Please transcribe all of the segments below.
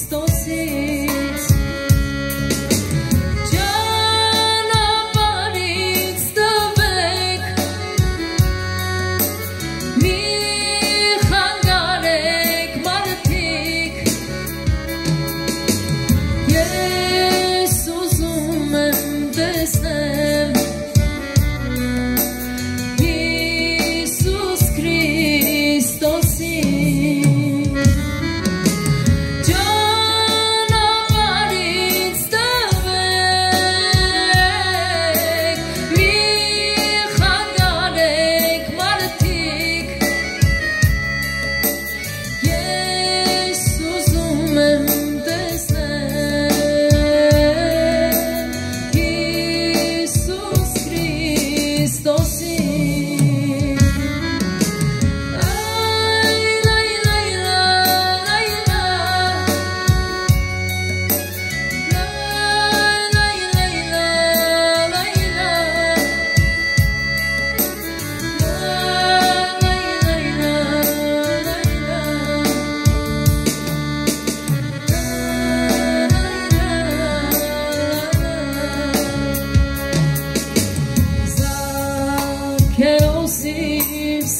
estou ciente.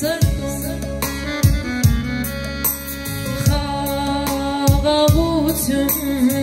Thank you.